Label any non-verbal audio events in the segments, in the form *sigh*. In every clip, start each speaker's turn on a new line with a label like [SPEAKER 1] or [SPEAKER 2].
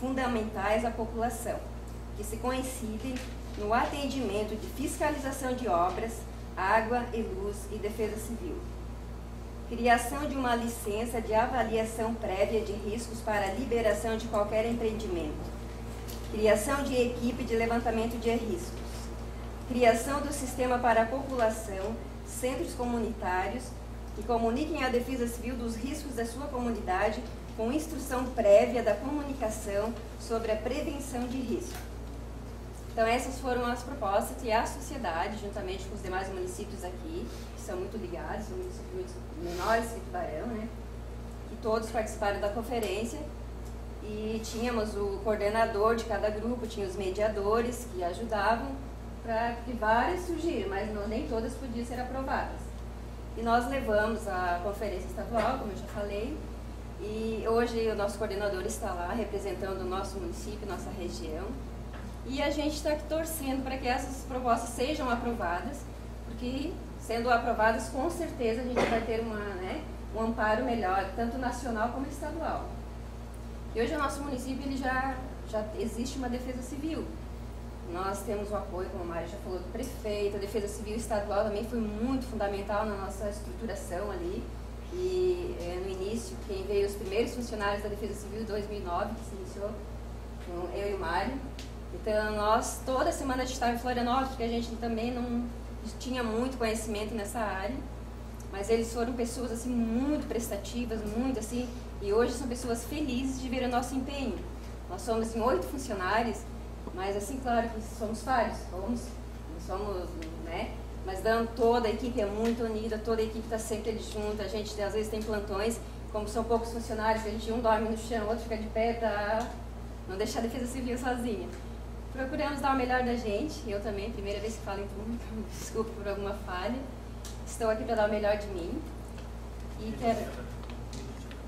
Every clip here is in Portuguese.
[SPEAKER 1] fundamentais à população, que se coincidem no atendimento de fiscalização de obras, água e luz e defesa civil. Criação de uma licença de avaliação prévia de riscos para liberação de qualquer empreendimento. Criação de equipe de levantamento de riscos. Criação do sistema para a população, centros comunitários que comuniquem à Defesa Civil dos riscos da sua comunidade com instrução prévia da comunicação sobre a prevenção de risco. Então essas foram as propostas e a sociedade, juntamente com os demais municípios aqui, que são muito ligados, são municípios menores que Tubarão, né? Que todos participaram da conferência e tínhamos o coordenador de cada grupo, tinha os mediadores que ajudavam para que várias surgiram, mas não, nem todas podiam ser aprovadas. E nós levamos a conferência estadual, como eu já falei, e hoje o nosso coordenador está lá representando o nosso município, nossa região. E a gente está torcendo para que essas propostas sejam aprovadas, porque sendo aprovadas, com certeza a gente vai ter uma, né, um amparo melhor, tanto nacional como estadual. E hoje o nosso município ele já, já existe uma defesa civil. Nós temos o apoio, como a Mari já falou, do prefeito, a defesa civil estadual também foi muito fundamental na nossa estruturação ali. E é, no início, quem veio os primeiros funcionários da Defesa Civil em 2009, que se iniciou, eu e o Mário. Então, nós, toda semana a gente estava em Florianópolis, porque a gente também não tinha muito conhecimento nessa área. Mas eles foram pessoas, assim, muito prestativas, muito, assim, e hoje são pessoas felizes de ver o nosso empenho. Nós somos, assim, oito funcionários, mas, assim, claro que somos vários, somos, somos, né, mas dando toda a equipe é muito unida, toda a equipe está sempre ali junto, a gente às vezes tem plantões, como são poucos funcionários, a gente um dorme no chão, outro fica de pé para não deixar a defesa civil sozinha. Procuramos dar o melhor da gente, eu também, primeira vez que falo em público, *laughs* desculpe por alguma falha. Estou aqui para dar o melhor de mim. E quero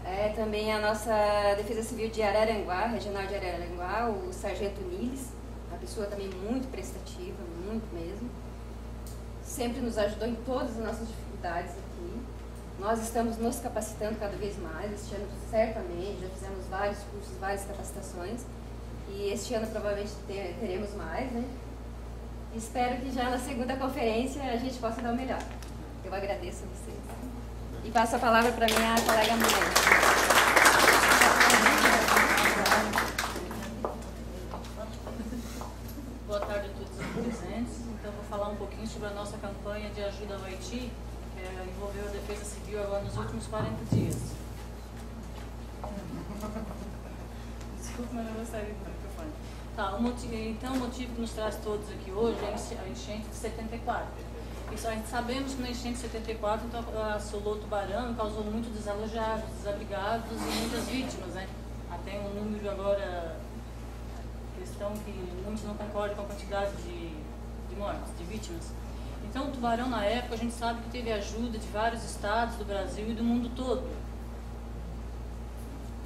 [SPEAKER 1] é, também a nossa Defesa Civil de Araranguá, Regional de Araranguá, o Sargento Niles, uma pessoa também muito prestativa, muito mesmo sempre nos ajudou em todas as nossas dificuldades aqui. Nós estamos nos capacitando cada vez mais. Este ano, certamente, já fizemos vários cursos, várias capacitações. E este ano, provavelmente, teremos mais, né? Espero que já na segunda conferência a gente possa dar o melhor. Eu agradeço a vocês. E passo a palavra para minha colega Maria.
[SPEAKER 2] falar um pouquinho sobre a nossa campanha de ajuda ao Haiti, que é, envolveu a Defesa Civil agora nos últimos 40 dias. *laughs* Desculpa, mas eu vou sair do microfone. Tá, o motivo, então o motivo que nos traz todos aqui hoje é a enchente de 74. Isso a gente sabemos que na enchente de 74 então, assolou Tubarão, causou muitos desalojados, desabrigados e muitas vítimas, né? Até um número agora, questão que muitos não concordam com a quantidade de mortes, de vítimas. Então, o Tubarão, na época, a gente sabe que teve ajuda de vários estados do Brasil e do mundo todo.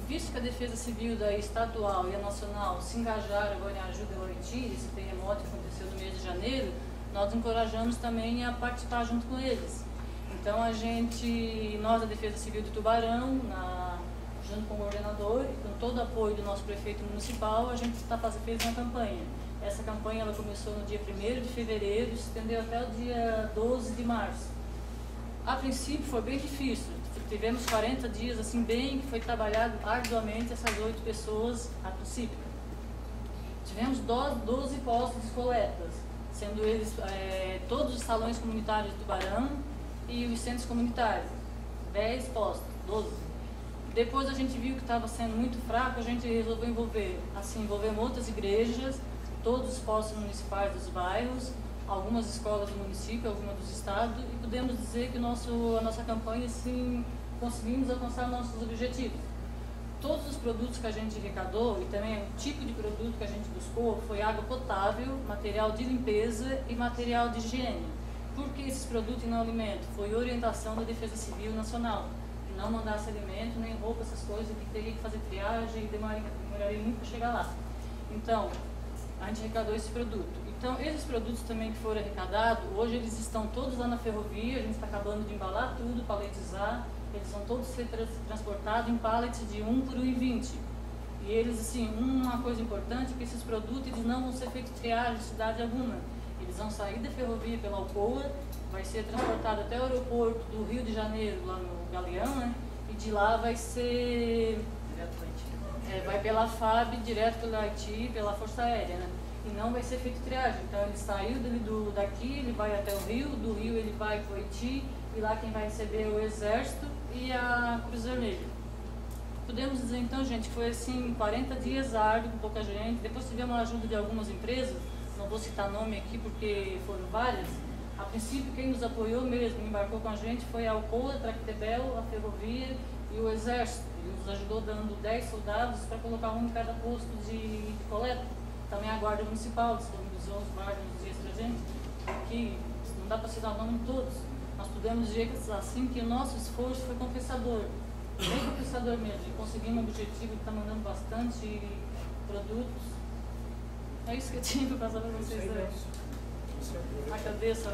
[SPEAKER 2] Visto que a Defesa Civil da estadual e a nacional se engajaram agora em ajuda ao Haiti, esse terremoto que aconteceu no mês de janeiro, nós encorajamos também a participar junto com eles. Então, a gente, nós da Defesa Civil do Tubarão, na, junto com o governador e com todo o apoio do nosso prefeito municipal, a gente está fazendo fez uma campanha essa campanha ela começou no dia 1 de fevereiro e se estendeu até o dia 12 de março. A princípio foi bem difícil, tivemos 40 dias assim bem que foi trabalhado arduamente essas oito pessoas a princípio. Tivemos 12 postos de coletas, sendo eles é, todos os salões comunitários do Tubarão e os centros comunitários. 10 postos, 12. Depois a gente viu que estava sendo muito fraco, a gente resolveu envolver, assim, envolvemos outras igrejas, todos os postos municipais dos bairros, algumas escolas do município, algumas dos estados, e podemos dizer que nosso, a nossa campanha, sim, conseguimos alcançar nossos objetivos. Todos os produtos que a gente arrecadou e também o tipo de produto que a gente buscou foi água potável, material de limpeza e material de higiene. Por que esses produtos e não alimento? Foi orientação da Defesa Civil Nacional, não mandasse alimento, nem roupa, essas coisas, que teria que fazer triagem e demoraria, demoraria muito para chegar lá. Então, a gente arrecadou esse produto. Então, esses produtos também que foram arrecadados, hoje eles estão todos lá na ferrovia, a gente está acabando de embalar tudo, paletizar, eles vão todos ser transportados em pallets de 1 por 1,20. E eles, assim, uma coisa importante é que esses produtos eles não vão ser feitos triagem em cidade alguma. Eles vão sair da ferrovia pela Alcoa, vai ser transportado até o aeroporto do Rio de Janeiro, lá no Galeão, né? E de lá vai ser... É, vai pela FAB, direto pelo Haiti, pela Força Aérea, né? E não vai ser feito triagem. Então ele saiu do, daqui, ele vai até o Rio, do Rio ele vai para o Haiti, e lá quem vai receber é o Exército e a Cruz Vermelha. Podemos dizer então, gente, que foi assim 40 dias árduo com pouca gente. Depois tivemos a ajuda de algumas empresas, não vou citar nome aqui porque foram várias. A princípio, quem nos apoiou mesmo, embarcou com a gente, foi a Alcoa, a Tractebel, a Ferrovia e o Exército. Ele nos ajudou dando 10 soldados para colocar um em cada posto de, de coleta. Também a Guarda Municipal disponibilizou os nos dias para a gente, que não dá para citar o nome de todos. Nós pudemos dizer assim que o nosso esforço foi compensador bem compensador mesmo. E conseguimos um objetivo que está mandando bastante produtos. É isso que eu tinha para passar para vocês hoje. Agradeço,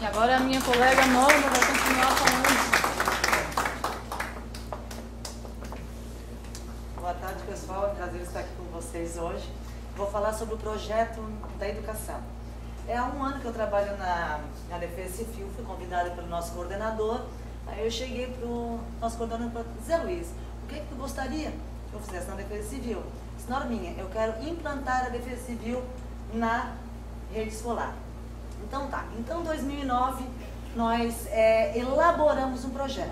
[SPEAKER 2] E agora a minha colega nova vai continuar falando.
[SPEAKER 3] Boa tarde, pessoal. É um prazer estar aqui com vocês hoje. Vou falar sobre o projeto da educação. É há um ano que eu trabalho na, na Defesa Civil, fui convidada pelo nosso coordenador Aí eu cheguei para o nosso coordenador e Zé Luiz, o que, é que tu gostaria que eu fizesse na Defesa Civil? Norminha, eu quero implantar a Defesa Civil na rede escolar. Então tá, então em 2009 nós é, elaboramos um projeto.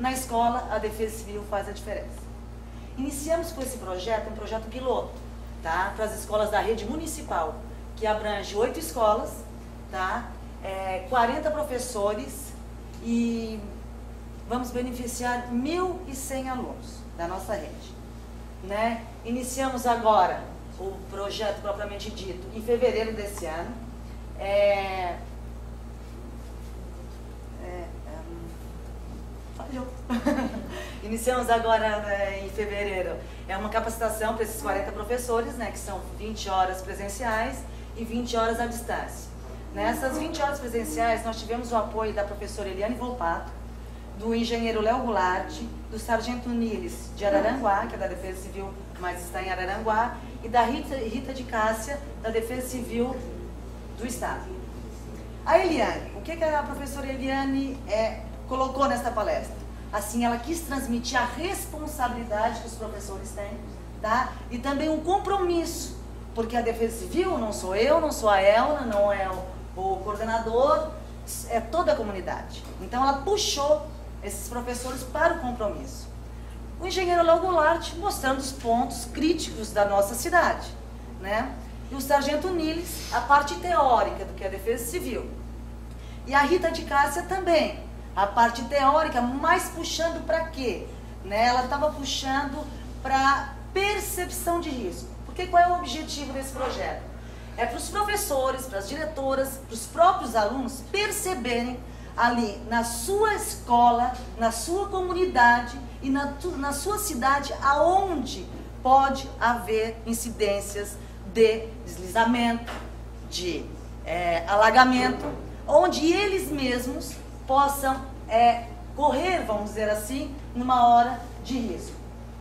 [SPEAKER 3] Na escola, a Defesa Civil faz a diferença. Iniciamos com esse projeto, um projeto piloto, tá? Para as escolas da rede municipal, que abrange oito escolas, tá? É, 40 professores e vamos beneficiar 1.100 alunos da nossa rede. Né? Iniciamos agora o projeto propriamente dito em fevereiro desse ano. É, é, um, falhou. *laughs* Iniciamos agora né, em fevereiro. É uma capacitação para esses 40 professores, né, que são 20 horas presenciais e 20 horas à distância. Nessas 20 horas presenciais, nós tivemos o apoio da professora Eliane Volpato, do engenheiro Léo Goulart, do sargento Niles de Araranguá, que é da Defesa Civil, mas está em Araranguá, e da Rita, Rita de Cássia, da Defesa Civil do Estado. A Eliane, o que, que a professora Eliane é, colocou nessa palestra? Assim, ela quis transmitir a responsabilidade que os professores têm, tá? E também um compromisso, porque a Defesa Civil não sou eu, não sou a Elna, não é o, o coordenador, é toda a comunidade. Então ela puxou esses professores para o compromisso. O engenheiro Léo Goulart mostrando os pontos críticos da nossa cidade, né? E o sargento Niles, a parte teórica do que é a defesa civil. E a Rita de Cássia também, a parte teórica, mas puxando para quê? Né? Ela estava puxando para percepção de risco. Porque qual é o objetivo desse projeto? É para os professores, para as diretoras, para os próprios alunos perceberem ali na sua escola, na sua comunidade e na, na sua cidade, aonde pode haver incidências de deslizamento, de é, alagamento, onde eles mesmos possam é, correr, vamos dizer assim, numa hora de risco.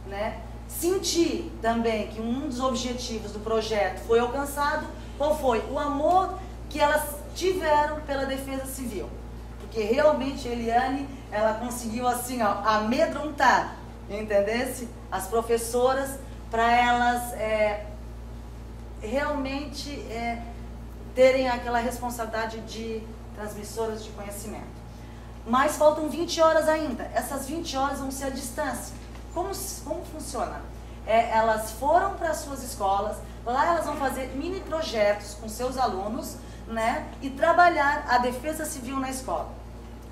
[SPEAKER 3] Né? Sentir também que um dos objetivos do projeto foi alcançado, qual foi? O amor que elas tiveram pela defesa civil porque realmente Eliane, ela conseguiu assim, ó, amedrontar, entendesse? As professoras para elas é, realmente é, terem aquela responsabilidade de transmissoras de conhecimento. Mas faltam 20 horas ainda. Essas 20 horas vão ser à distância. Como, como funciona? É, elas foram para as suas escolas, lá elas vão fazer mini projetos com seus alunos, né? E trabalhar a defesa civil na escola.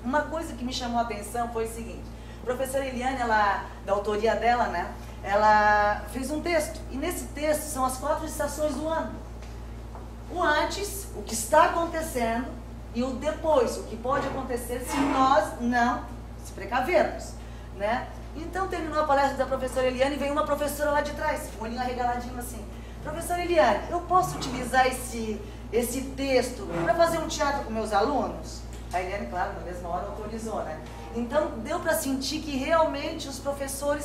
[SPEAKER 3] Uma coisa que me chamou a atenção foi o seguinte, a professora Eliane, ela, da autoria dela, né? Ela fez um texto, e nesse texto são as quatro estações do ano. O antes, o que está acontecendo, e o depois, o que pode acontecer se nós não se precavermos, né? Então terminou a palestra da professora Eliane e veio uma professora lá de trás, um olhinho arregaladinho assim. Professora Eliane, eu posso utilizar esse, esse texto para fazer um teatro com meus alunos? A Eliane, claro, na mesma hora autorizou, né? Então deu para sentir que realmente os professores